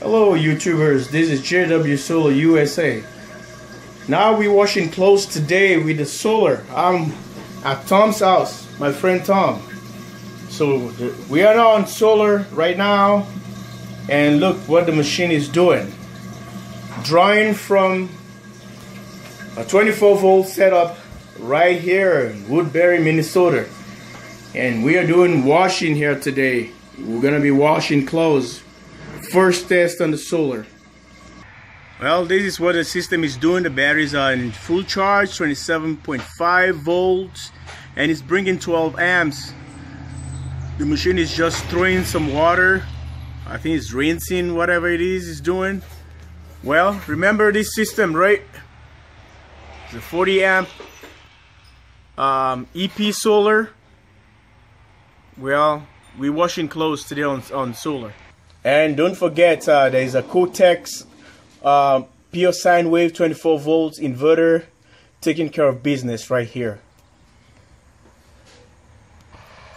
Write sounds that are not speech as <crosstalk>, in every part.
Hello YouTubers, this is JW Solar USA. Now we're washing clothes today with the solar. I'm at Tom's house, my friend Tom. So we are on solar right now and look what the machine is doing. Drawing from a 24 volt setup right here in Woodbury, Minnesota. And we are doing washing here today. We're gonna be washing clothes. First test on the solar. Well, this is what the system is doing. The batteries are in full charge, 27.5 volts, and it's bringing 12 amps. The machine is just throwing some water. I think it's rinsing whatever it is it's doing. Well, remember this system, right? It's a 40 amp um, EP solar. Well, we're washing clothes today on, on solar. And don't forget, uh, there is a Cortex uh, pure sine wave 24 volts inverter taking care of business right here.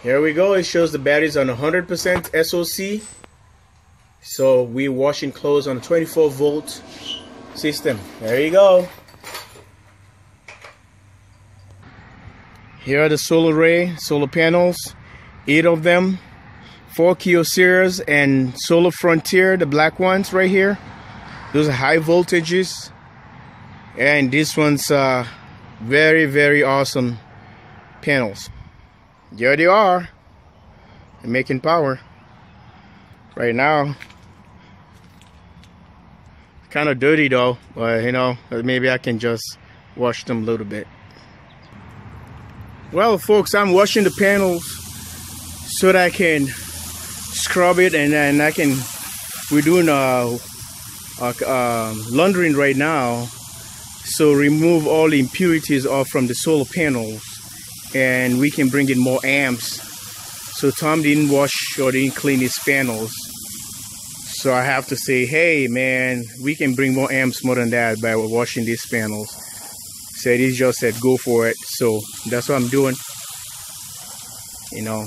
Here we go. It shows the batteries on 100% SOC. So we're washing clothes on a 24 volt system. There you go. Here are the solar array, solar panels, eight of them, four Kyocera and Solar Frontier, the black ones right here. Those are high voltages, and this one's uh, very, very awesome panels. There they are, They're making power right now. Kind of dirty though, but you know, maybe I can just wash them a little bit. Well, folks, I'm washing the panels so that I can scrub it and then I can, we're doing a, a, laundering right now. So remove all the impurities off from the solar panels and we can bring in more amps. So Tom didn't wash or didn't clean his panels. So I have to say, hey man, we can bring more amps more than that by washing these panels said he just said go for it so that's what I'm doing you know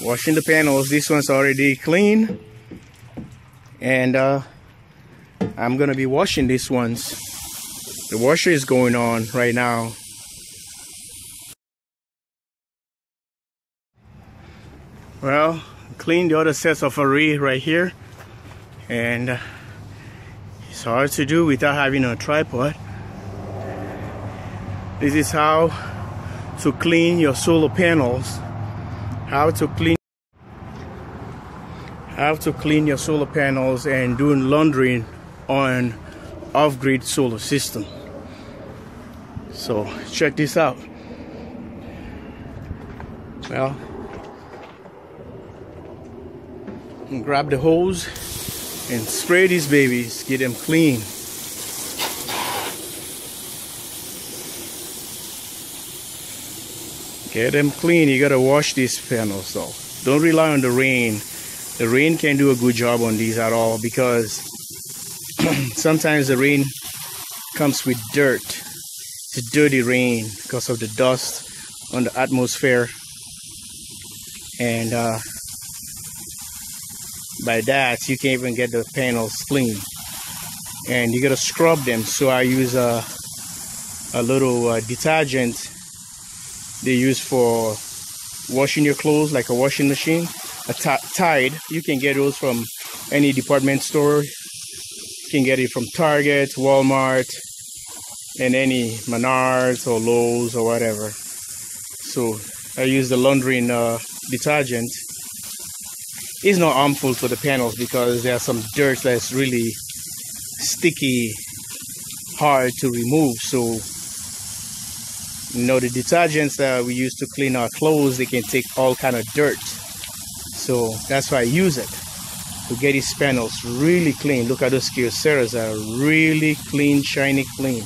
washing the panels. This one's already clean. And uh, I'm gonna be washing these ones. The washer is going on right now. Well clean the other sets of array right here. And uh, it's hard to do without having a tripod. This is how to clean your solar panels how to clean how to clean your solar panels and doing laundering on off-grid solar system. So check this out. Well grab the hose and spray these babies get them clean Get them clean. You gotta wash these panels though. Don't rely on the rain. The rain can't do a good job on these at all because <clears throat> sometimes the rain comes with dirt. It's dirty rain because of the dust on the atmosphere. And uh, by that, you can't even get the panels clean. And you gotta scrub them. So I use a, a little uh, detergent they use for washing your clothes like a washing machine a tide. You can get those from any department store. You can get it from target walmart and any menards or lowes or whatever. So i use the laundering uh, detergent. It's not harmful for the panels because there's some dirt that's really sticky hard to remove. So you know the detergents that we use to clean our clothes they can take all kind of dirt. So that's why I use it to get these panels really clean. Look at those Kyoceras are really clean shiny clean.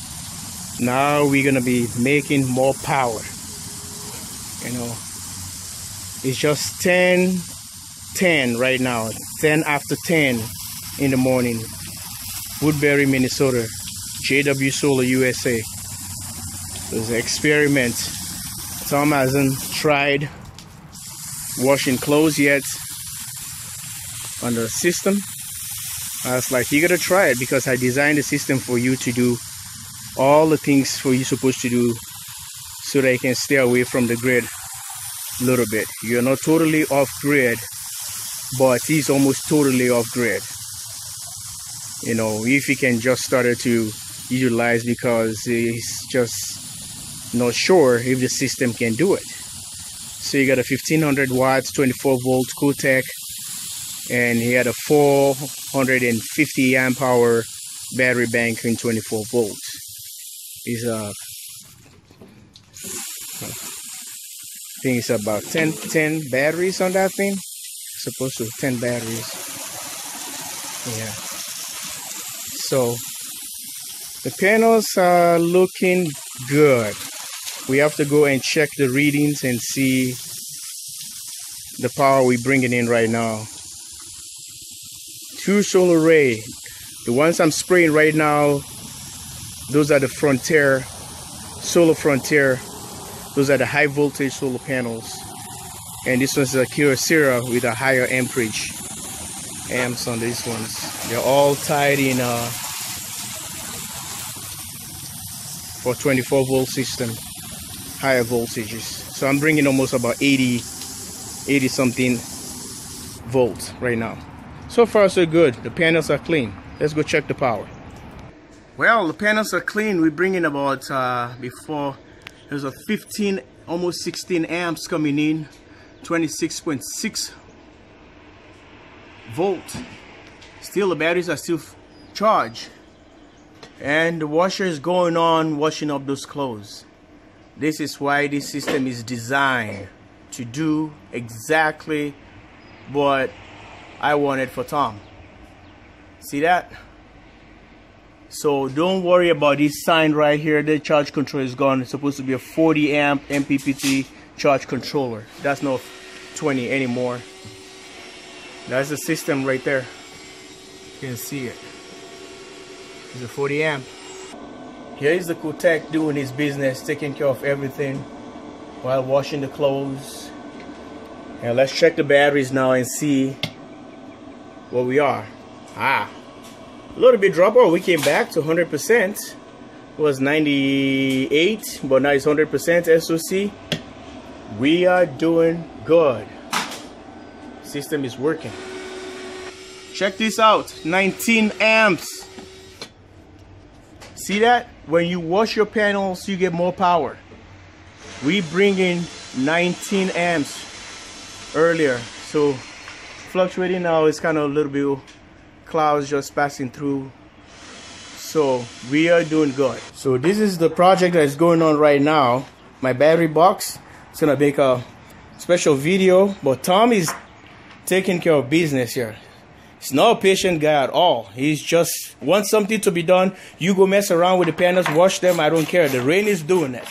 Now we're gonna be making more power. You know it's just 10 10 right now. 10 after 10 in the morning. Woodbury Minnesota JW Solar USA it's an experiment. Tom hasn't tried washing clothes yet on the system. I was like, you gotta try it because I designed the system for you to do all the things for you supposed to do so that you can stay away from the grid a little bit. You're not totally off grid, but he's almost totally off grid. You know, if he can just start to utilize because he's just not sure if the system can do it. So you got a 1500 watts, 24 volt CoolTech, and he had a 450 amp hour battery bank in 24 volts. A, uh, I think it's about 10, 10 batteries on that thing. Supposed to 10 batteries. Yeah. So the panels are looking good. We have to go and check the readings and see the power we're bringing in right now. Two solar array the ones I'm spraying right now those are the Frontier solar Frontier. Those are the high voltage solar panels. And this one's a Kyocera with a higher amperage amps on these ones. They're all tied in uh, for 24 volt system higher voltages so I'm bringing almost about 80 80 something volts right now so far so good. The panels are clean. Let's go check the power. Well, the panels are clean. We're bringing about, uh, before, there's a 15, almost 16 amps coming in. 26.6 volt. Still, the batteries are still charged. And the washer is going on washing up those clothes. This is why this system is designed to do exactly what I wanted for Tom. See that? So don't worry about this sign right here. The charge controller is gone. It's supposed to be a 40 amp MPPT charge controller. That's not 20 anymore. That's the system right there. You can see it. It's a 40 amp. Here is the CoolTech doing his business, taking care of everything while washing the clothes. And let's check the batteries now and see where we are. Ah, a little bit drop off. We came back to 100%. It was 98, but now it's 100% SOC. We are doing good. System is working. Check this out, 19 amps. See that? When you wash your panels, you get more power. We bring in 19 amps earlier. So fluctuating now it's kind of a little bit clouds just passing through so we are doing good so this is the project that's going on right now my battery box it's gonna make a special video but Tom is taking care of business here he's not a patient guy at all he's just wants something to be done you go mess around with the panels wash them I don't care the rain is doing it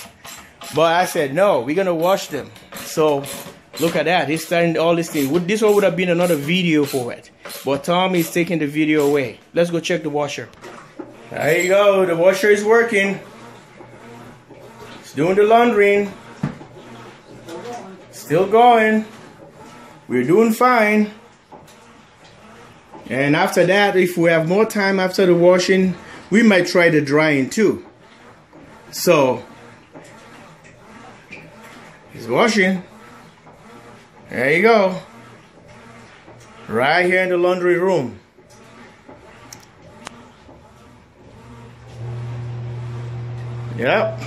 but I said no we're gonna wash them so Look at that. He's starting all these things. This one would have been another video for it. But Tom is taking the video away. Let's go check the washer. There you go. The washer is working. It's doing the laundering. Still going. We're doing fine. And after that, if we have more time after the washing, we might try the drying too. So, it's washing. There you go. Right here in the laundry room. Yep.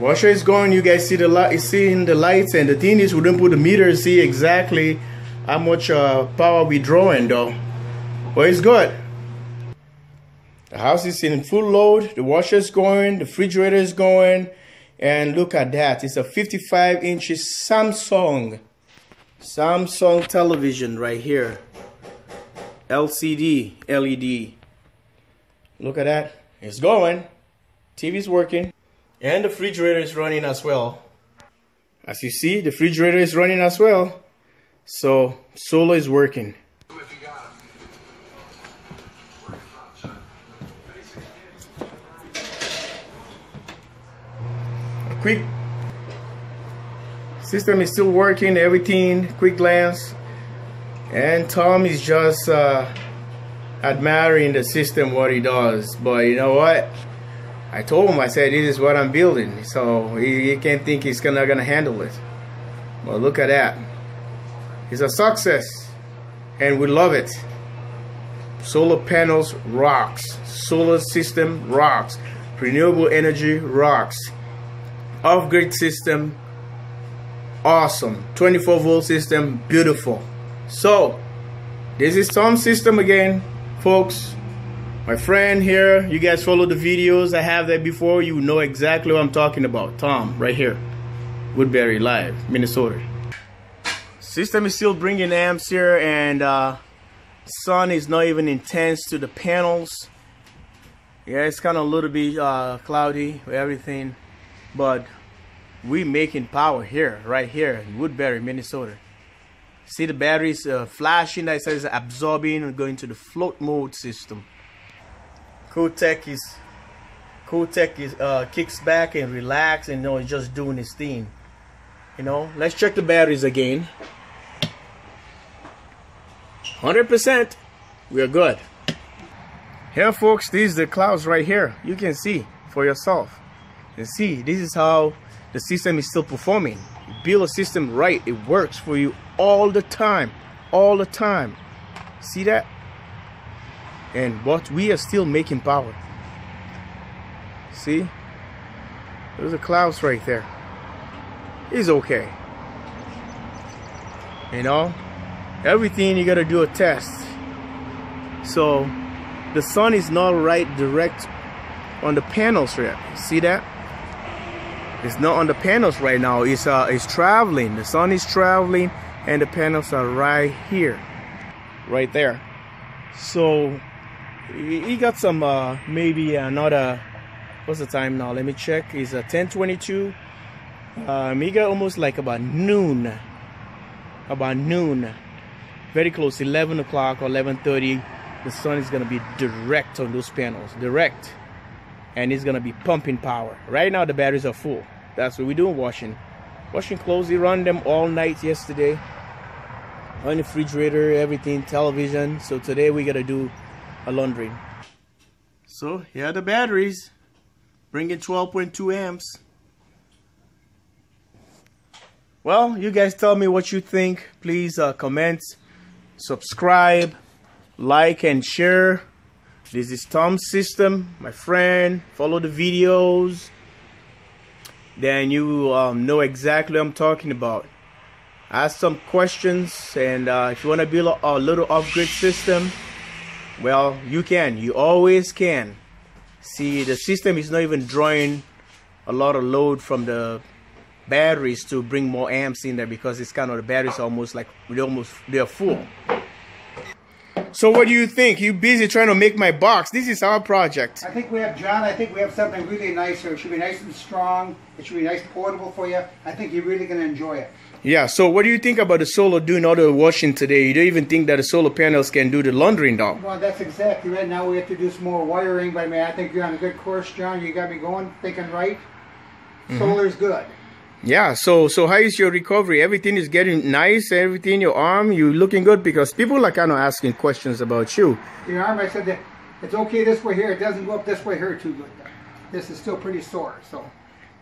Washer is going. You guys see the light, seeing the lights, and the thing is, we don't put the meter see exactly how much uh, power we drawing though. But it's good. The house is in full load. The washer is going. The refrigerator is going. And look at that. It's a 55 inches Samsung. Samsung television right here. LCD, LED. Look at that. It's going. TV's working. And the refrigerator is running as well. As you see, the refrigerator is running as well. So, solar is working. quick. System is still working everything quick glance. And Tom is just uh, admiring the system what he does. But you know what? I told him I said this is what I'm building. So he, he can't think he's gonna gonna handle it. But look at that it's a success and we love it. Solar panels rocks. Solar system rocks. Renewable energy rocks. Off-grid system awesome. 24 volt system beautiful. So this is Tom system again folks. My friend here you guys follow the videos I have that before you know exactly what I'm talking about. Tom right here. Woodbury live Minnesota system is still bringing amps here and uh, sun is not even intense to the panels. Yeah it's kind of a little bit uh, cloudy with everything but we making power here right here in Woodbury Minnesota. See the batteries uh, flashing that says absorbing and going to the float mode system. Cool Tech is Cool Tech is uh, kicks back and relax and you know it's just doing its thing. You know let's check the batteries again 100% we are good. Here folks these are the clouds right here. You can see for yourself. And see this is how the system is still performing. You build a system right it works for you all the time. All the time. See that? And but we are still making power. See? There's the clouds right there. It's okay. You know everything you gotta do a test. So the sun is not right direct on the panels here. See that? It's not on the panels right now. It's uh it's traveling. The sun is traveling and the panels are right here. Right there. So he got some uh maybe another what's the time now? Let me check. It's a 1022 um he got almost like about noon. About noon very close 11 o'clock or 11:30 the sun is gonna be direct on those panels direct. And it's gonna be pumping power. Right now the batteries are full. That's what we're doing washing. Washing clothes we run them all night yesterday. On the refrigerator everything television. So today we gotta do a laundry. So here are the batteries. Bringing 12.2 amps. Well you guys tell me what you think. Please uh, comment subscribe like and share. This is Tom's system my friend. Follow the videos. Then you um, know exactly what I'm talking about. Ask some questions and uh, if you want to build a, a little off-grid system well you can. You always can. See the system is not even drawing a lot of load from the batteries to bring more amps in there because it's kind of the batteries almost like they almost they're full so what do you think? You busy trying to make my box. This is our project. I think we have, John, I think we have something really nice here. It should be nice and strong. It should be nice and portable for you. I think you're really going to enjoy it. Yeah, so what do you think about the solar doing all the washing today? You don't even think that the solar panels can do the laundering dog? Well, that's exactly right. Now we have to do some more wiring, but I mean, I think you're on a good course, John. You got me going, thinking right. Mm -hmm. Solar's good yeah so so how is your recovery? Everything is getting nice everything your arm you looking good? Because people are kind of asking questions about you. Your arm i said that it's okay this way here it doesn't go up this way here too good. This is still pretty sore so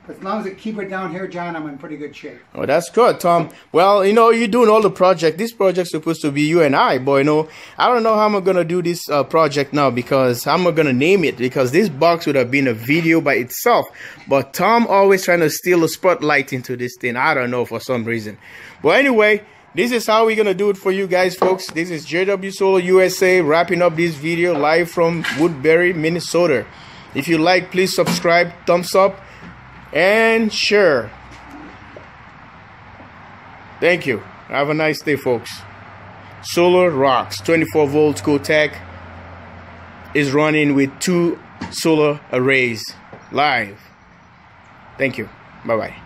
as long as I keep it down here, John, I'm in pretty good shape. Oh, that's good, Tom. Well, you know, you're doing all the project. This project's supposed to be you and I, but you know, I don't know how I'm gonna do this uh, project now because I'm gonna name it because this box would have been a video by itself. But Tom always trying to steal a spotlight into this thing. I don't know for some reason. But anyway, this is how we're gonna do it for you guys, folks. This is JW Solar USA wrapping up this video live from Woodbury, Minnesota. If you like, please subscribe, thumbs up and share. Thank you. Have a nice day, folks. Solar Rocks 24 volts CoolTech is running with two solar arrays live. Thank you. Bye bye.